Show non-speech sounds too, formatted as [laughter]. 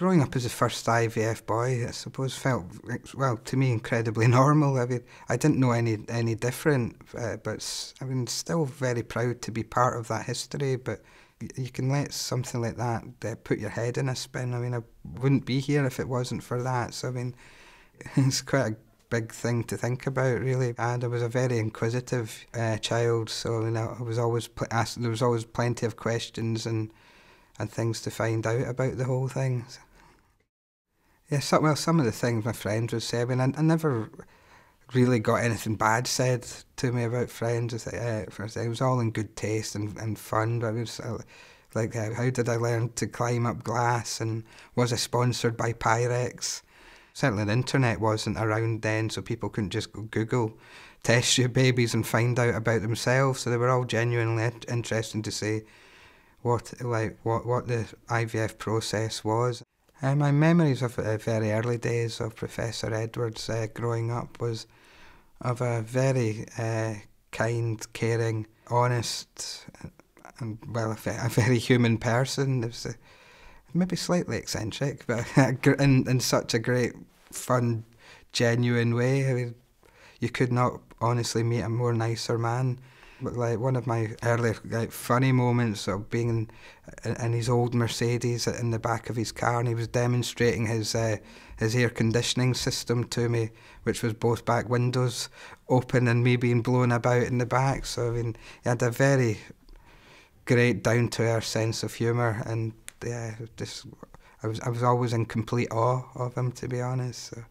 growing up as the first IVF boy, I suppose felt well to me incredibly [laughs] normal. I mean, I didn't know any any different, uh, but I mean, still very proud to be part of that history. But you can let something like that uh, put your head in a spin. I mean, I wouldn't be here if it wasn't for that. So I mean, [laughs] it's quite a big thing to think about, really. And I was a very inquisitive uh, child, so I, mean, I was always asked. There was always plenty of questions and and things to find out about the whole thing. Yeah, well, some of the things my friends would say. I mean, I, I never really got anything bad said to me about friends. It's uh, it was all in good taste and, and fun. But it was uh, like, uh, how did I learn to climb up glass? And was I sponsored by Pyrex? Certainly, the internet wasn't around then, so people couldn't just Google test-tube babies and find out about themselves. So they were all genuinely interesting to see what like what what the IVF process was. Uh, my memories of uh, very early days of Professor Edwards uh, growing up was of a very uh, kind, caring, honest, and well, a, very human person. It was uh, maybe slightly eccentric, [laughs] but in, in such a great, fun, genuine way. I mean, you could not honestly meet a more nicer man like one of my earlier like funny moments of being in, in, his old Mercedes in the back of his car, and he was demonstrating his uh, his air conditioning system to me, which was both back windows open and me being blown about in the back. So I mean, he had a very great down to earth sense of humour, and yeah, just I was I was always in complete awe of him to be honest. So.